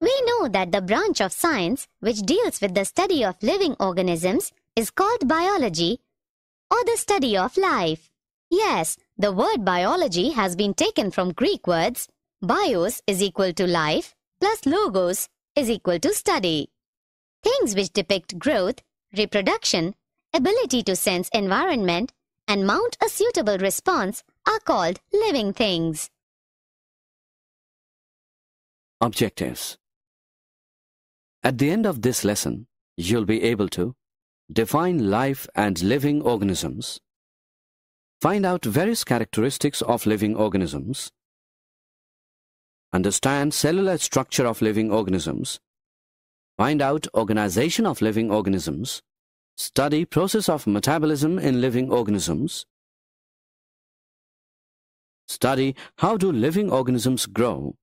We know that the branch of science which deals with the study of living organisms is called biology or the study of life. Yes, the word biology has been taken from Greek words bios is equal to life plus logos is equal to study. Things which depict growth, reproduction, ability to sense environment, and mount a suitable response are called living things. Objectives At the end of this lesson, you'll be able to define life and living organisms, find out various characteristics of living organisms, understand cellular structure of living organisms, find out organization of living organisms, study process of metabolism in living organisms, study how do living organisms grow,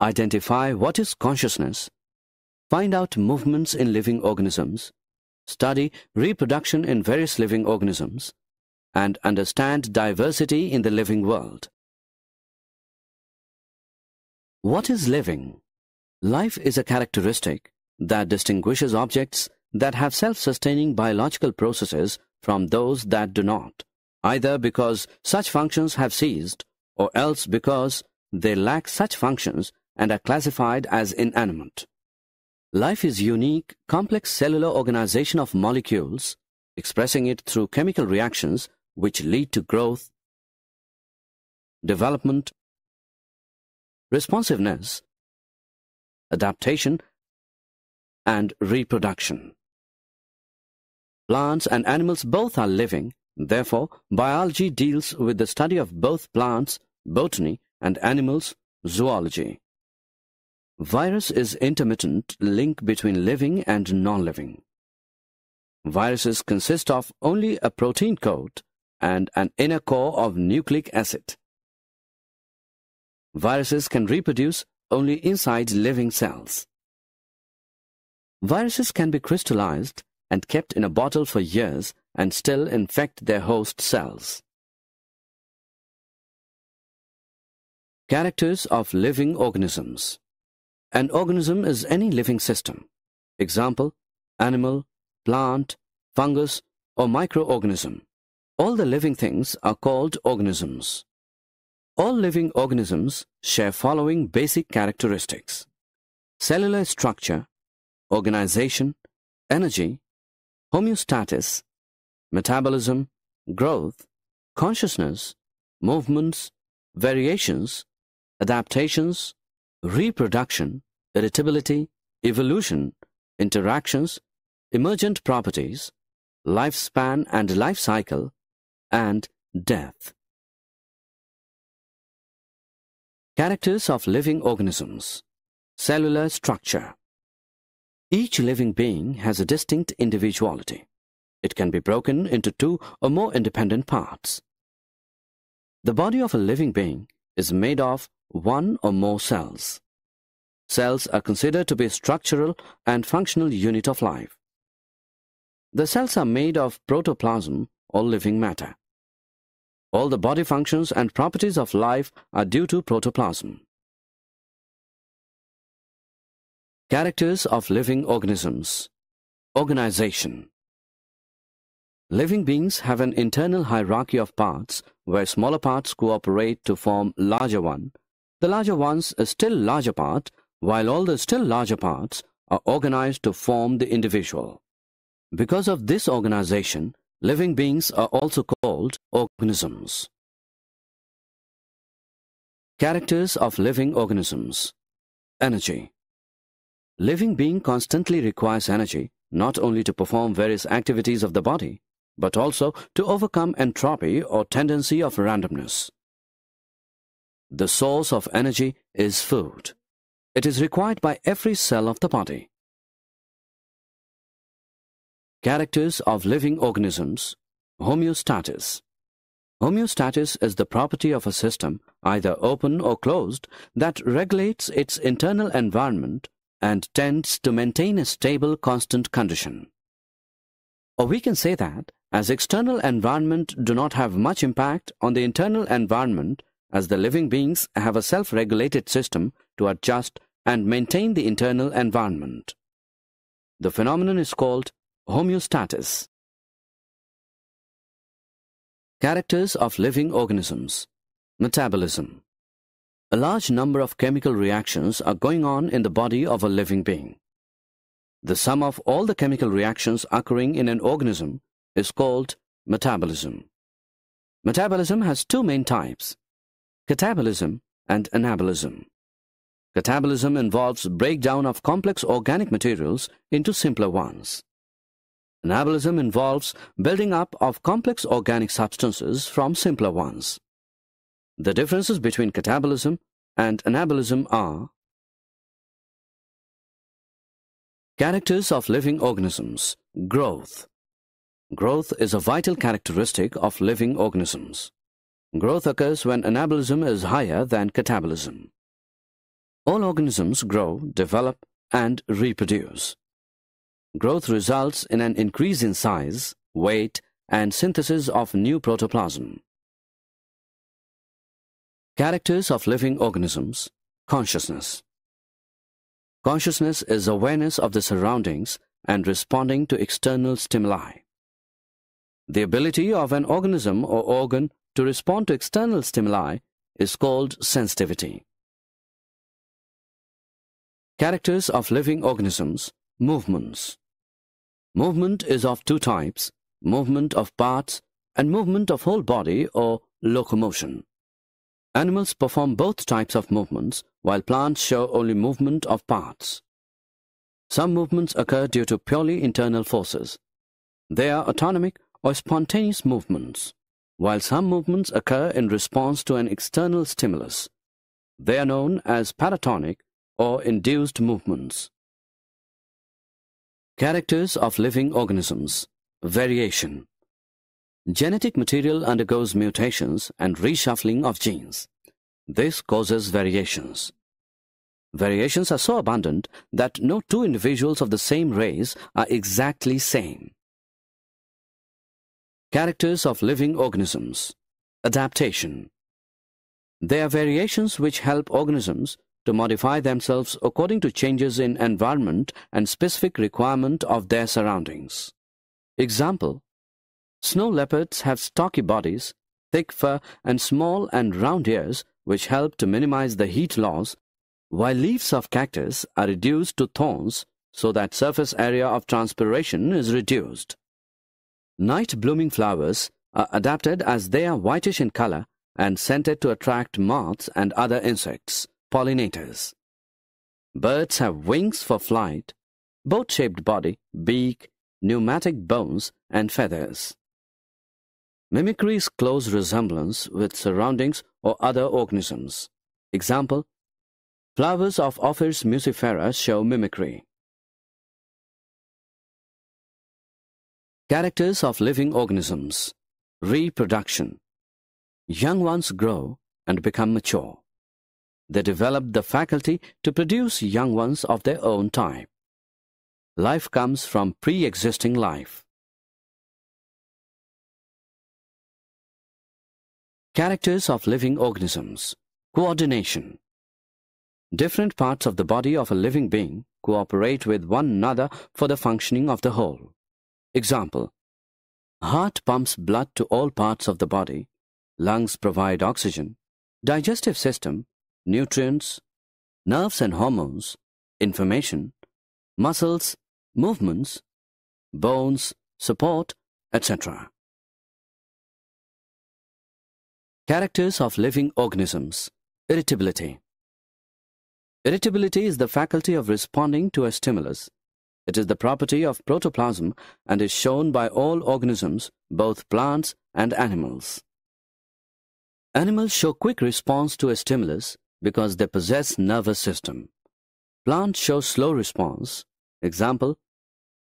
identify what is consciousness, find out movements in living organisms, study reproduction in various living organisms, and understand diversity in the living world. What is living? Life is a characteristic that distinguishes objects that have self-sustaining biological processes from those that do not, either because such functions have ceased or else because they lack such functions and are classified as inanimate. Life is unique, complex cellular organization of molecules, expressing it through chemical reactions which lead to growth, development, responsiveness, adaptation, and reproduction. Plants and animals both are living, therefore biology deals with the study of both plants, botany, and animals, zoology. Virus is intermittent link between living and non-living. Viruses consist of only a protein coat and an inner core of nucleic acid. Viruses can reproduce only inside living cells. Viruses can be crystallized and kept in a bottle for years and still infect their host cells. Characters of living organisms An organism is any living system. Example, animal, plant, fungus, or microorganism. All the living things are called organisms. All living organisms share following basic characteristics. Cellular structure, organization, energy, homeostasis, metabolism, growth, consciousness, movements, variations, adaptations, reproduction, irritability, evolution, interactions, emergent properties, lifespan and life cycle, and death. Characters of living organisms Cellular structure Each living being has a distinct individuality. It can be broken into two or more independent parts. The body of a living being is made of one or more cells. Cells are considered to be structural and functional unit of life. The cells are made of protoplasm or living matter. All the body functions and properties of life are due to protoplasm. Characters of living organisms Organization Living beings have an internal hierarchy of parts where smaller parts cooperate to form larger one. The larger ones a still larger part, while all the still larger parts are organized to form the individual. Because of this organization, Living beings are also called organisms. Characters of living organisms Energy Living being constantly requires energy not only to perform various activities of the body, but also to overcome entropy or tendency of randomness. The source of energy is food. It is required by every cell of the body. Characters of living organisms Homeostasis Homeostasis is the property of a system, either open or closed, that regulates its internal environment and tends to maintain a stable, constant condition. Or we can say that, as external environment do not have much impact on the internal environment, as the living beings have a self-regulated system to adjust and maintain the internal environment. The phenomenon is called homeostasis. Characters of living organisms. Metabolism. A large number of chemical reactions are going on in the body of a living being. The sum of all the chemical reactions occurring in an organism is called metabolism. Metabolism has two main types, catabolism and anabolism. Catabolism involves breakdown of complex organic materials into simpler ones. Anabolism involves building up of complex organic substances from simpler ones. The differences between catabolism and anabolism are Characters of living organisms. Growth. Growth is a vital characteristic of living organisms. Growth occurs when anabolism is higher than catabolism. All organisms grow, develop, and reproduce. Growth results in an increase in size, weight, and synthesis of new protoplasm. Characters of living organisms. Consciousness. Consciousness is awareness of the surroundings and responding to external stimuli. The ability of an organism or organ to respond to external stimuli is called sensitivity. Characters of living organisms, movements. Movement is of two types, movement of parts and movement of whole body or locomotion. Animals perform both types of movements, while plants show only movement of parts. Some movements occur due to purely internal forces. They are autonomic or spontaneous movements, while some movements occur in response to an external stimulus. They are known as paratonic or induced movements. Characters of living organisms. Variation. Genetic material undergoes mutations and reshuffling of genes. This causes variations. Variations are so abundant that no two individuals of the same race are exactly same. Characters of living organisms. Adaptation. They are variations which help organisms to modify themselves according to changes in environment and specific requirement of their surroundings. Example, Snow leopards have stocky bodies, thick fur, and small and round ears which help to minimize the heat loss, while leaves of cactus are reduced to thorns so that surface area of transpiration is reduced. Night blooming flowers are adapted as they are whitish in color and scented to attract moths and other insects, pollinators. Birds have wings for flight, boat-shaped body, beak, pneumatic bones, and feathers. Mimicry is close resemblance with surroundings or other organisms. Example, flowers of Ophrys muscifera show mimicry. Characters of living organisms. Reproduction. Young ones grow and become mature. They develop the faculty to produce young ones of their own type. Life comes from pre-existing life. Characters of living organisms. Coordination. Different parts of the body of a living being cooperate with one another for the functioning of the whole. Example. Heart pumps blood to all parts of the body. Lungs provide oxygen. Digestive system, nutrients, nerves and hormones, information, muscles, movements, bones, support, etc. Characters of living organisms. Irritability. Irritability is the faculty of responding to a stimulus. It is the property of protoplasm and is shown by all organisms, both plants and animals. Animals show quick response to a stimulus because they possess nervous system. Plants show slow response. Example,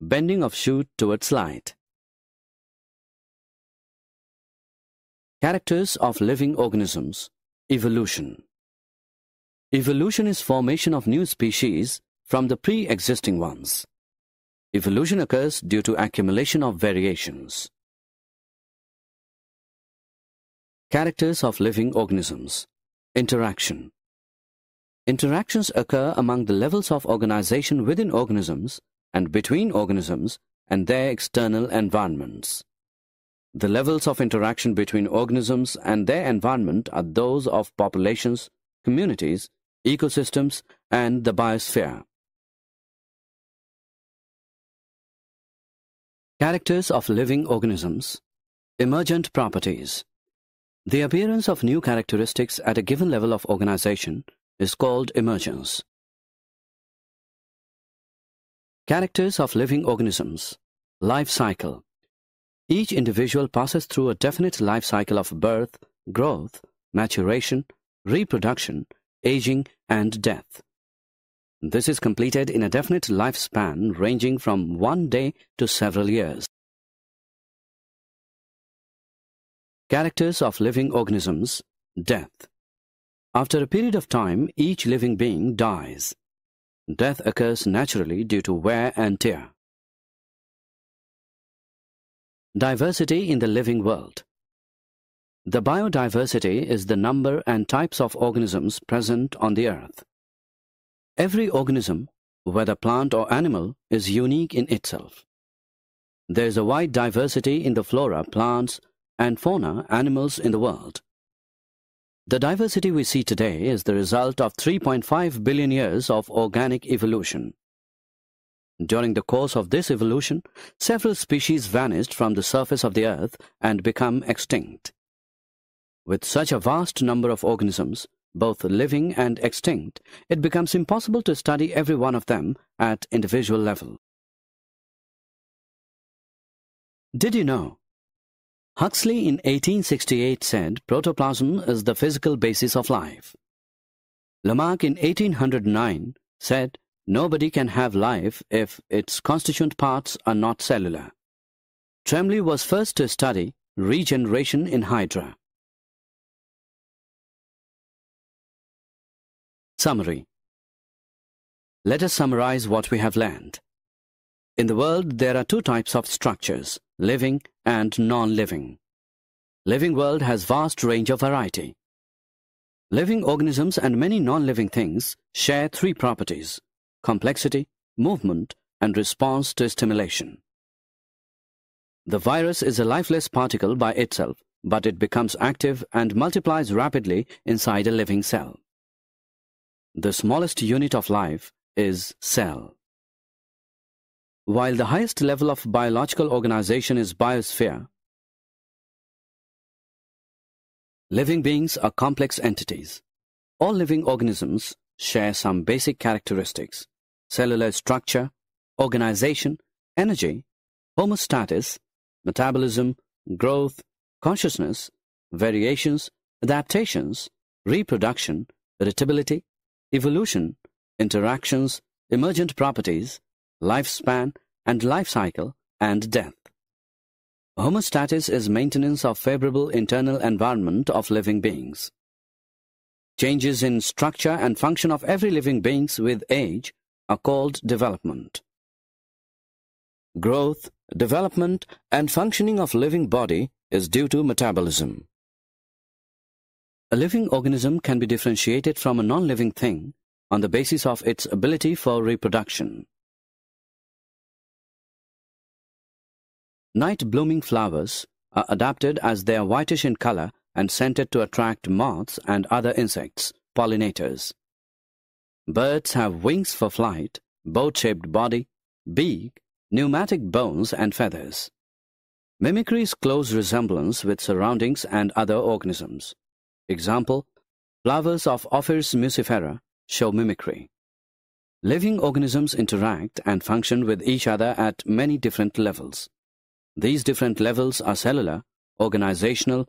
bending of shoot towards light. Characters of living organisms. Evolution. Evolution is formation of new species from the pre-existing ones. Evolution occurs due to accumulation of variations. Characters of living organisms. Interaction. Interactions occur among the levels of organization within organisms and between organisms and their external environments. The levels of interaction between organisms and their environment are those of populations, communities, ecosystems, and the biosphere. Characters of living organisms Emergent properties The appearance of new characteristics at a given level of organization is called emergence. Characters of living organisms Life cycle each individual passes through a definite life cycle of birth, growth, maturation, reproduction, aging, and death. This is completed in a definite lifespan ranging from one day to several years. Characters of living organisms Death After a period of time, each living being dies. Death occurs naturally due to wear and tear. Diversity in the living world. The biodiversity is the number and types of organisms present on the earth. Every organism, whether plant or animal, is unique in itself. There is a wide diversity in the flora, plants, and fauna animals in the world. The diversity we see today is the result of 3.5 billion years of organic evolution. During the course of this evolution, several species vanished from the surface of the earth and become extinct. With such a vast number of organisms, both living and extinct, it becomes impossible to study every one of them at individual level. Did you know? Huxley in 1868 said protoplasm is the physical basis of life. Lamarck in 1809 said Nobody can have life if its constituent parts are not cellular. Trembley was first to study regeneration in Hydra. Summary Let us summarize what we have learned. In the world, there are two types of structures, living and non-living. Living world has vast range of variety. Living organisms and many non-living things share three properties complexity, movement, and response to stimulation. The virus is a lifeless particle by itself, but it becomes active and multiplies rapidly inside a living cell. The smallest unit of life is cell. While the highest level of biological organization is biosphere, living beings are complex entities. All living organisms share some basic characteristics cellular structure, organization, energy, homeostasis, metabolism, growth, consciousness, variations, adaptations, reproduction, irritability, evolution, interactions, emergent properties, lifespan and life cycle, and death. Homeostasis is maintenance of favorable internal environment of living beings. Changes in structure and function of every living beings with age are called development. Growth, development, and functioning of living body is due to metabolism. A living organism can be differentiated from a non-living thing on the basis of its ability for reproduction. Night-blooming flowers are adapted as they are whitish in color and scented to attract moths and other insects, pollinators. Birds have wings for flight, boat-shaped body, beak, pneumatic bones and feathers. Mimicry is close resemblance with surroundings and other organisms. Example, flowers of Ophrys muscifera show mimicry. Living organisms interact and function with each other at many different levels. These different levels are cellular, organizational,